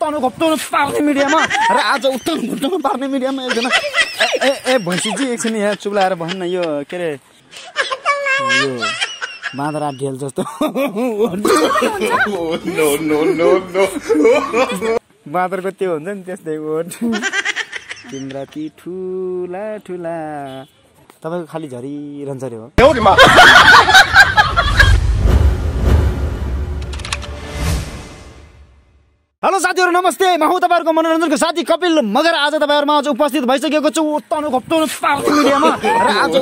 उत्तानो घप्टाउनु पार्ने मिडियामा र आज उत्तानो घप्टाउनु पार्ने मिडियामा एकजना। ए ए भैँसीजी एकछिन यहाँ चुप्लाएर भन्नु न यो के अरे यो बाँदरा ढेल जस्तो। बाँदरको त्यो हुन्छ नि त्यस्तै ओठ। तिम्रा ती ठुला। ठुला तपाईँको खालि झरिरहन्छ अरे हो। हेलो साथीहरू नमस्ते। म हुँ तपाईँहरूको मनोरञ्जनको साथी कपिल। मगर आज तपाईँहरूमा आज उपस्थित भइसकेको छु पार्ने मिडियामा। र आज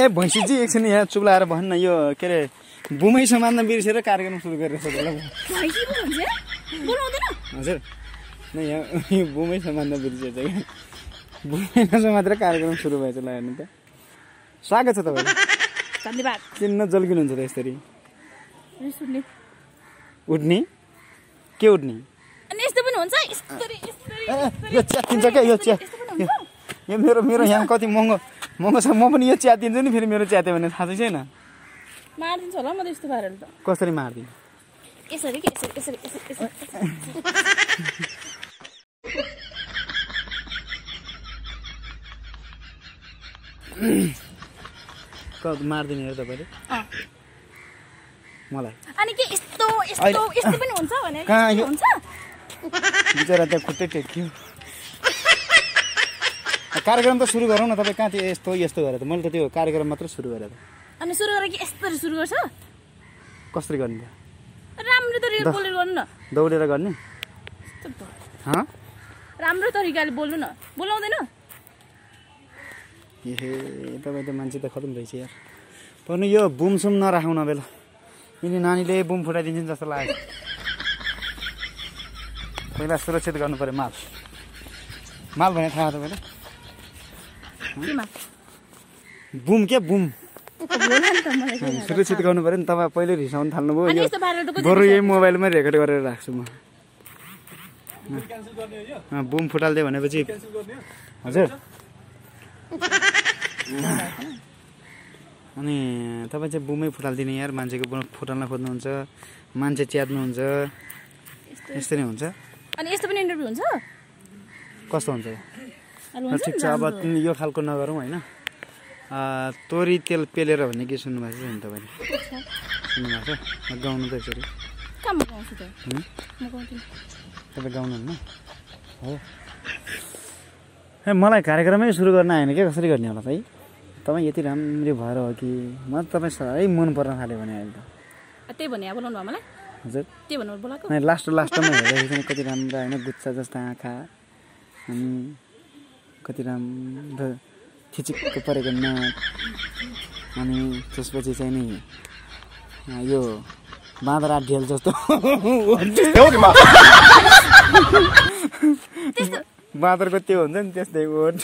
ए भैँसीजी एकछिन यहाँ चुप्लाएर भन्नु यो के अरे बुमै समात्न बिर्सेर कार्यक्रम सुरु गरेर भैँसी पो भन्छ बोलाउँदैन? हजुर। यहाँ यो बुमै समात्न बिर्सेछ क्या। बुमै नसमातेर कार्यक्रम सुरु भएछ ल हेर्नु त। स्वागत छ तपाईँलाई धन्यवाद। चिन्न जल्किनुहुन्छ त यसरी। उठ्ने के उठ्ने अनि यस्तो पनि हुन्छ? यो च्यातिन्छ क्या यो च्या? यो मेरो मेरो यहाँ कति महँगो महँगो छ। म पनि यो च्यातिन्छु नि फेरि मेरो च्यात्यो भने थाहा छैन। मारिदिन्छ होला म त यस्तो पारेर त। कसरी मारिदिनु यसरी कि यसरी यसरी यसरी मारिदिने अरे तपाईँले अँ। मलाई। अनि के यस्तो यस्तो यस्तो पनि हुन्छ भने? कहाँ यस्तो यो- हुन्छ? बिचरा त्यहाँ खुट्टै टेक्यो। कार्यक्रम त सुरु गरौँ न तपाईँ कहाँ थियो यस्तो यस्तो गरेर त। मैले त त्यो कार्यक्रम मात्र सुरु गरेर अनि सुरु गरेर कि यस्तरी सुरु गर्छ? कसरी गर्ने राम्रो तरिकाले बोलेर गर्नु न। दौडेर गर्ने? राम्रो तरिकाले बोल्नु न। बोलाउँदैन? ए तपाईँ त मान्छे त खतम रहेछ यार। पर्नु यो बुमसुम नराखौँ न बेला। यिनी नानीले बुम फुटाइदिन्छन् जस्तो लाग्यो। पहिला सुरक्षित गर्नु पऱ्यो माल। माल भने थाहा तपाईँले? बुम के बुम। सुरक्षित गर्नु पऱ्यो नि तपाईँ पहिले रिसाउनु अनि थाल्नुभयो यस्तो पारेर त कति बरु? यही मोबाइलमै रेकर्ड गरेर राख्छु म। बुम फुटालिदियो भनेपछि हजुर। अनि तपाईँ चाहिँ बुमै फुटालिदिने यार मान्छेको बुम फुटाल्न खोज्नुहुन्छ मान्छे च्यात्नुहुन्छ। यस्तै नै हुन्छ। अनि यस्तो पनि इन्टरभ्यू हुन्छ? कस्तो हुन्छ? ठिक छ। अब यो खालको नगरौँ होइन? तोरी तेल पेलेर भन्ने के सुन्नुभएको छ नि तपाईँले? सुन्नुभएको छ? गाउनु त यसरी तपाईँ गाउनुहुन्न हो। ए मलाई कार्यक्रमै सुरु गर्न आएन क्या कसरी गर्ने होला त तपाईँ यति राम्ररी भएर हो कि म त तपाईँ साह्रै मन पर्न थाल्यो भने अहिले त। अ, त्यही भने बोलाउनु भयो मलाई? हजुर। त्यही भनेर बोलाएको। नै लास्ट लास्टमा हेर्दाखेरि कति राम्रो होइन गुच्चा जस्ता आँखा अनि कति राम्रो थिचिक्क परेको नाक अनि त्यसपछि चाहिँ नि यो बाँदरा ढेल जस्तो। बाँदरको त्यो हुन्छ नि त्यस्तै ओठ।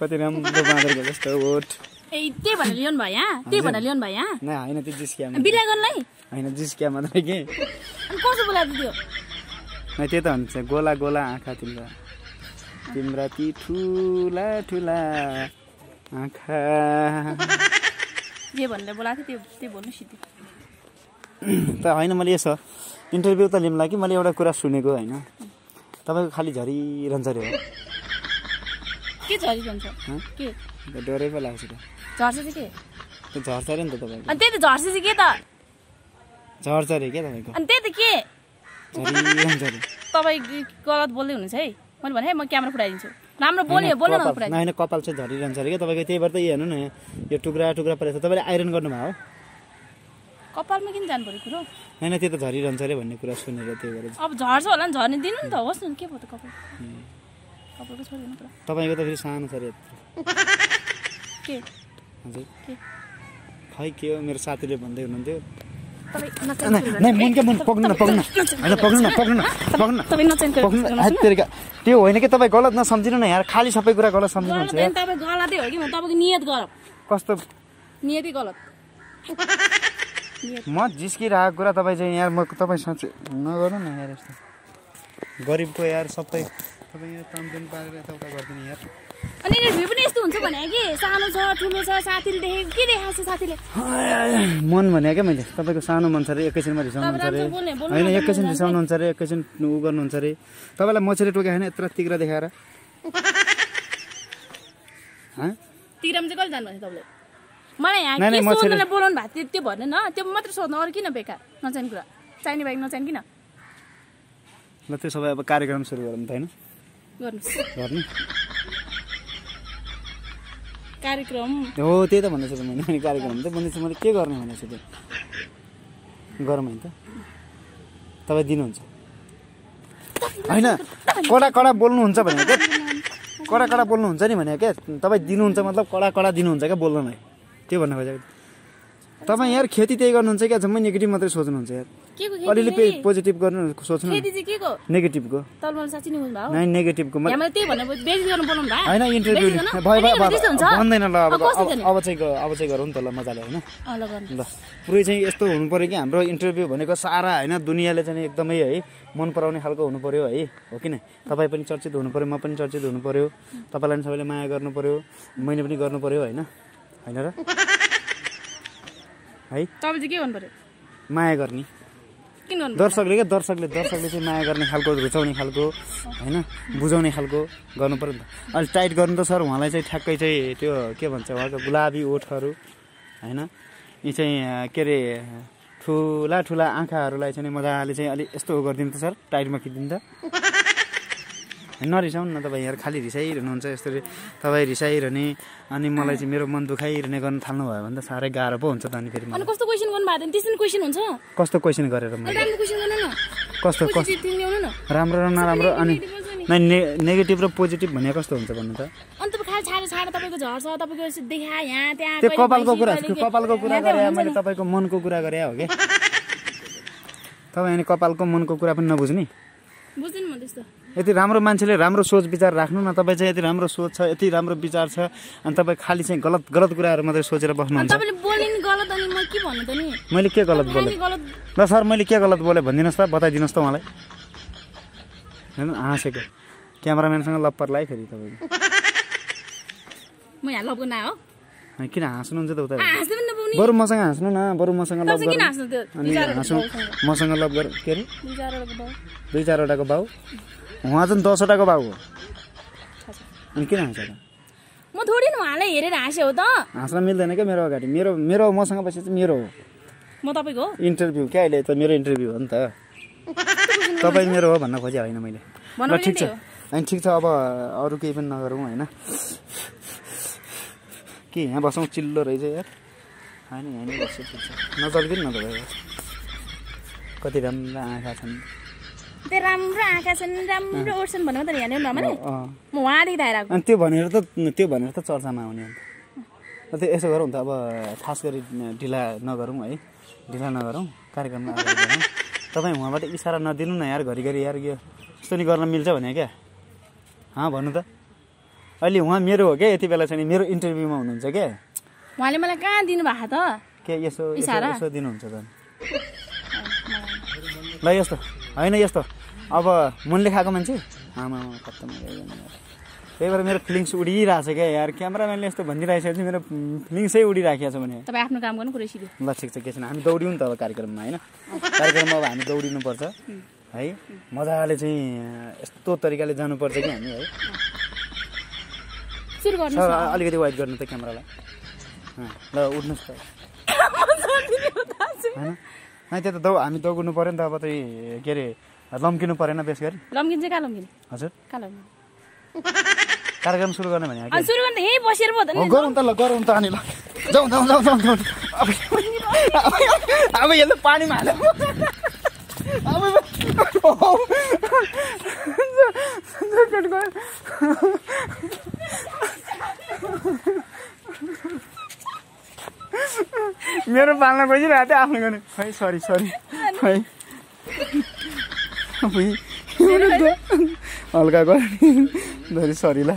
कति राम्रो बाँदरको जस्तो ओठ। ए त्यही भनेर ल्याउनु भयो यहाँ त्यही भनेर ल्याउनु भयो यहाँ नै होइन त्यो जिस्किया बिला गर्नलाई होइन जिस्किया मात्रै कि? कसो बोलाएको थियो नै त्यो त हुन्छ गोला गोला आँखा तिम्रो। तिम्रा ती ठुला ठुला आँखा। जे भनेर बोलाएको थियो त्यो त्यही भन्नु सिधै त होइन मैले यसो इन्टरभ्यू त लिउँला कि मैले एउटा कुरा सुनेको होइन? तपाईँको खालि झरिरहन्छ अरे हो। के झरिरहन्छ? के? डरै पो लाग्छ त। झर्छ चाहिँ के? झर्छ अरे नि त तपाईँको। अनि त्यही त झर्छ चाहिँ के त? झर्छ अरे क्या तपाईँको? अनि त्यही त के? तपाईँ गलत बोल्दै हुनुहुन्छ है। मैले भने है म क्यामेरा फुटाइदिन्छु राम्रो बोल्यो बोल्न न होइन कपाल चाहिँ झरिरहन्छ अरे क्या तपाईँको त्यही भएर त यो हेर्नु न। यो टुक्रा टुक्रा परेको छ। तपाईँले आइरन गर्नुभयो? हो कपालमा किन जानु पऱ्यो कुरो? होइन त्यो त झरिरहन्छ अरे भन्ने कुरा सुनेर त्यही भएर। अब झर्छ होला नि झर्ने दिनु नि त होस् न के भयो त कपाल? तपाईँको त फेरि सानो छ अरे हजुर। के? खै के हो? मेरो साथीले भन्दै हुनुहुन्थ्यो। त्यो होइन कि तपाईँ गलत नसम्झिनु न यार। खालि सबै कुरा गलत सम्झिनुहुन्छ कस्तो? नियतै गलत। म जिस्किरहेको कुरा तपाईँ चाहिँ यार म तपाईँ साँच्चै नगर्नु न यार यस्तो। गरिबको यार सबै अनि इन्टरभ्यू पनि यस्तो हुन्छ भने कि सानो छ ठुलो छ साथीले देखेको के देखाएको छ साथीले? मन भने क्या मैले? तपाईँको सानो मन छ अरे एकैछिनमा रिसाउनुहुन्छ अरे होइन एकैछिन। रिसाउनुहुन्छ अरे एकैछिन उ गर्नुहुन्छ अरे तपाईँलाई मछेरी टोके होइन यत्र तिग्र देखाएर? तिग्राम चाहिँ कहिले जानुभयो तपाईँले? मलाई यहाँ के सोध्नुलाई बोलाउनु भएको थियो त्यो भन्नु न। त्यो मात्र सोध्नु अरू किन बेकार? नचाहिने कुरा। चाहिने बाइक नचाहिने किन? ल त्यो सबै अब कार्यक्रम सुरु गरौँ त होइन? गर्ने कार्यक्रम। हो त्यही त भन्दैछु त मैले। कार्यक्रम त भन्दैछु मैले के गर्ने भनेको छु त्यो गरौँ होइन त। तपाईँ दिनुहुन्छ। होइन कडा कडा बोल्नुहुन्छ भने क्या? कडा कडा बोल्नुहुन्छ नि भने क्या? तपाईँ दिनुहुन्छ मतलब कडा कडा दिनुहुन्छ क्या बोल्नलाई त्यो भन्न खोजेको तपाईँ यार खेती त्यही गर्नुहुन्छ क्या? जम्मै नेगेटिभ मात्रै सोच्नुहुन्छ यार। अलिअलि पोजिटिभ गर्नु सोच्नु नेगेटिभको नै नेगेटिभको यहाँ होइन इन्टरभ्यू भन्दैन ल अब अब चाहिँ अब चाहिँ गरौँ नि त ल मजाले होइन। ल पुरै चाहिँ यस्तो हुनु पऱ्यो कि हाम्रो इन्टरभ्यू भनेको सारा होइन दुनियाँले चाहिँ एकदमै है मन पराउने खालको हुनु पऱ्यो है। हो कि नै? तपाईँ पनि चर्चित हुनु पऱ्यो म पनि चर्चित हुनु पऱ्यो तपाईँलाई पनि सबैले माया गर्नु पऱ्यो मैले पनि गर्नु पऱ्यो होइन? होइन र? है। तपाईँ चाहिँ के गर्नु पर्यो? माया गर्ने। किन दर्शकले क्या दर्शकले दर्शकले चाहिँ माया गर्ने खालको रुचाउने खालको होइन? बुझाउने खालको गर्नु पऱ्यो नि त। अहिले टाइट गर्नु त सर उहाँलाई चाहिँ ठ्याक्कै चाहिँ त्यो के भन्छ उहाँको गुलाबी ओठहरू होइन? यी चाहिँ के अरे ठुला ठुला आँखाहरूलाई चाहिँ मजाले चाहिँ अलिक यस्तो गरिदिनु त सर टाइटमा खिचिदिनु त। नरिसाउनु न तपाईँ यहाँ खालि रिसाइरहनुहुन्छ यसरी तपाईँ रिसाइरहने अनि मलाई चाहिँ मेरो मन दुखाइरहने गर्न थाल्नु भयो भने त साह्रै गाह्रो पो हुन्छ त अनि फेरि कस्तो क्वेसन गर्नु भएको थियो त्यस्तो क्वेसन हुन्छ? कस्तो क्वेसन गरेर कस्तो कस्तो? राम्रो र नराम्रो अनि नै। नेगेटिभ र पोजिटिभ भने कस्तो हुन्छ भन्नु त? अनि तपाईँ खाली छाडो छाडो तपाईँको झर्छ तपाईँको देखा यहाँ त्यहाँ त्यो कपालको कुरा। कपालको कुरा गरे मैले। तपाईँको मनको कुरा गरे हो कि? तपाईँ अनि कपालको मनको कुरा पनि नबुझ्ने? बुझ्दैन म त्यस्तो। यति राम्रो मान्छेले राम्रो सोच विचार राख्नु न तपाईँ चाहिँ यति राम्रो सोच छ यति राम्रो विचार छ अनि तपाईँ खालि चाहिँ गलत गलत कुराहरू मात्रै सोचेर बस्नुहुन्छ। मैले के गलत बोलेँ? ल सर मैले के गलत बोलेँ भनिदिनुहोस् त बताइदिनुहोस् त उहाँलाई। होइन हाँसेको। क्यामराम्यानसँग लप्पर लगाएँ फेरि तपाईँको किन हाँस्नुहुन्छ त उता? बरु मसँग हाँस्नु न बरु मसँग लभ गर्नु त्यो अनि हाँसौँ मसँग लभ गर। के अरे? दुई चारवटाको बाउ। उहाँ चाहिँ दसवटाको बाउ हो। अनि किन हाँस त? म थोरै न उहाँलाई हेरेर हाँस्यो हो त। हाँस्न मिल्दैन क्या मेरो अगाडि? मेरो मेरो मसँग बसेपछि चाहिँ मेरो हो। म तपाईँको इन्टरभ्यू क्या अहिले त मेरो इन्टरभ्यू हो नि त। तपाईँ मेरो हो भन्न खोजेँ होइन मैले। ल ठिक छ। अनि ठिक छ अब अरू केही पनि नगरौँ होइन। के यहाँ बसौँ चिल्लो रहेछ यार। होइन यहाँ नै बस्छु ठिक छ। नचल्किनु न तपाईँ कति राम्रा आँखा छन्। त्यो राम्रो आँखा छन् राम्रो ओर्छन् भन्नु त यहाँ ल्याउनु भने अँ म उहाँदेखि आएको। अनि त्यो भनेर त त्यो भनेर त चर्चामा आउने अन्त। त्यो यसो गरौँ त अब खास गरी ढिला नगरौँ है। ढिला नगरौँ कार्यक्रममा तपाईँ उहाँबाट इसारा नदिनु न यार घरिघरि यार यो यस्तो नि गर्न मिल्छ भने क्या। हाँ भन्नु त। अहिले उहाँ मेरो हो क्या यति बेला चाहिँ नि मेरो इन्टरभ्यूमा हुनुहुन्छ क्या। उहाँले मलाई कहाँ दिनुभएको त? के यसो यसो दिनुहुन्छ त? ल यस्तो। होइन यस्तो। अब मनले खाएको मान्छे? आमा। त्यही भएर मेरो फिलिङ्स उडिरहेको छ क्या यार। क्यामराम्यानले यस्तो भनिदिइरहेको छ मेरो फिलिङ्सै उडिराखेको छ भने। तपाईँ आफ्नो काम गर्नु कुरो ल ठिक छ के छैन। हामी दौड्यौँ नि त अब कार्यक्रममा होइन? कार्यक्रममा अब हामी दौडिनुपर्छ। है? मजाले चाहिँ यस्तो तरिकाले जानुपर्छ कि हामी है? अलिकति वाइट गर्नु त क्यामेरालाई। ल उठ्नुहोस् त। होइन? त्यो त दौ हामी दौड्नु पऱ्यो नि त अब चाहिँ के अरे लम्किनु परेन बेस गरी। लम्किन चाहिँ कहाँ लम्किने? हजुर। कहाँ लम्किने? कार्यक्रम सुरु गर्ने भने सुरु गर्नु यहीँ बसेर पो गरौँ त ल गरौँ त अनि ल। जाउँ जाउँ जाउँ जाउँ जाउँ। अब यसले पानीमा हाल्यो। अब गयो। मेरो पाल्न खोजिरहेको थियो आफ्नो गर्ने। खै सरी सरी खै। हल्का धरी सरी ल।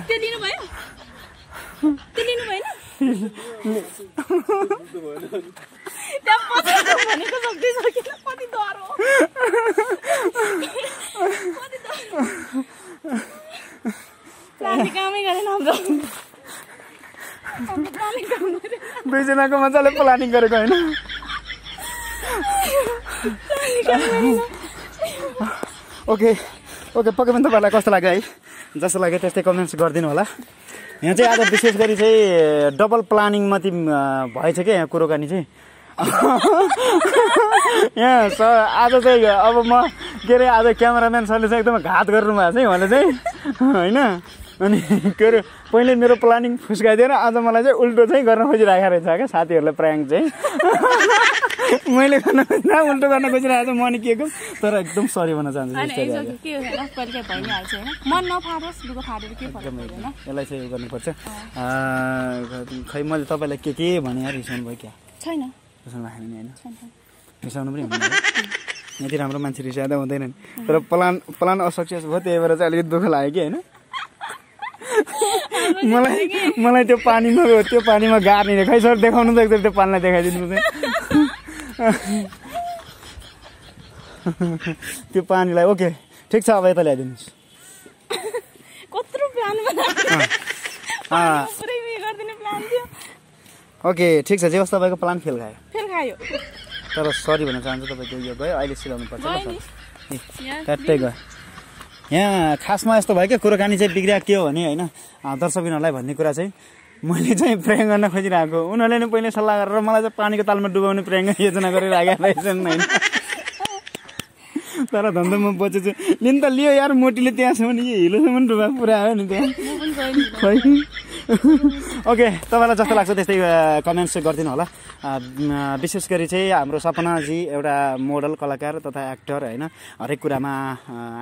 कामै गरेन हाम्रो। दुईजनाको मजाले प्लानिङ गरेको होइन। ओके ओके पक्कै पनि तपाईँहरूलाई कस्तो लाग्यो है? जस्तो लाग्यो त्यस्तै कमेन्ट्स गरिदिनु होला। यहाँ चाहिँ आज विशेष गरी चाहिँ डबल प्लानिङ माथि भएछ क्या यहाँ कुरोकानी चाहिँ? यहाँ स आज चाहिँ अब म के अरे आज क्यामराम्यान सरले चाहिँ एकदम घात गर्नुभएको छ है उहाँले चाहिँ। होइन? अनि के अरे पहिले मेरो प्लानिङ फुस्काइदिएर आज मलाई चाहिँ उल्टो चाहिँ गर्न खोजिरहेको रहेछ क्या साथीहरूलाई प्राङ्क चाहिँ। मैले गर्न खोजिरहेको उल्टो गर्न खोजिरहेको छ म नि के को तर एकदम सरी भन्न चाहन्छु यसलाई चाहिँ उयो गर्नुपर्छ। खै मैले तपाईँलाई के के भने रिसाउनु भयो क्या? छैन। रिसाउनु राखेन नि होइन? छैन, छैन। रिसाउनु पनि हुँदैन। यति राम्रो मान्छे रिसाउँदा हुँदैन नि तर प्लान प्लान असक्सेस भयो त्यही भएर चाहिँ अलिकति दुःख लाग्यो कि होइन? मलाई मलाई त्यो पानीमा त्यो पानीमा गार्ने खै सर देखाउनु त एकचोटि त्यो पानीलाई देखाइदिनु त्यो पानीलाई ओके ठिक छ अब यता ल्याइदिनुहोस्। ओके ठिक छ जे होस् तपाईँको प्लान फेल खायो। फेरि खायो। तर सरी भन्न चाहन्छु तपाईँको यो भयो अहिले सिलाउनु पर्छ। गयो ट्याट्टै गयो। यहाँ खासमा यस्तो भयो क्या कुरोकानी चाहिँ बिग्रिएको के हो भने होइन अँ, दर्शकबिनहरूलाई भन्ने कुरा चाहिँ मैले चाहिँ प्रेङ गर्न खोजिरहेको उनीहरूले नै पहिले सल्लाह गरेर मलाई चाहिँ पानीको तालमा डुबाउने प्रेङ योजना गरिरहेका रहेछन् होइन। तर धन्दा म बचेछु लिन त लियो यार मोटीले त्यहाँसम्म यो हिलोसम्म डुबा पुऱ्यायो नि त्यहाँ। खै ओके तपाईँलाई जस्तो लाग्छ त्यस्तै कमेन्ट्स गरिदिनु होला। विशेष गरी चाहिँ हाम्रो सपनाजी एउटा मोडल कलाकार तथा एक्टर होइन? हरेक कुरामा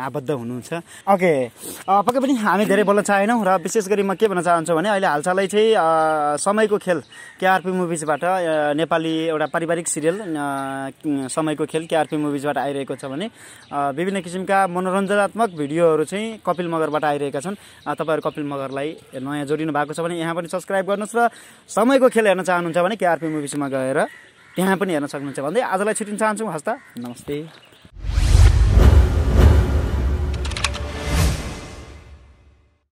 आबद्ध हुनुहुन्छ। ओके पक्कै पनि हामी धेरै बोल्न चाहेनौँ र विशेष गरी म के भन्न चाहन्छु भने अहिले हालसालै चाहिँ समयको खेल केआरपी मुभिजबाट नेपाली एउटा पारिवारिक सिरियल समयको खेल केआरपी मुभिजबाट आइरहेको छ भने विभिन्न किसिमका मनोरञ्जनात्मक भिडियोहरू चाहिँ कपिल मगरबाट आइरहेका छन्। तपाईँहरू कपिल मगरलाई नयाँ जोडिनु भएको छ भने यहाँ पनि सब्सक्राइब गर्नुहोस् र समयको खेल हेर्न चाहनुहुन्छ भने केआरपी मुभिजमा गएर त्यहाँ पनि हेर्न सक्नुहुन्छ भन्दै आजलाई छुट्टिन चाहन्छु हस्ता। नमस्ते।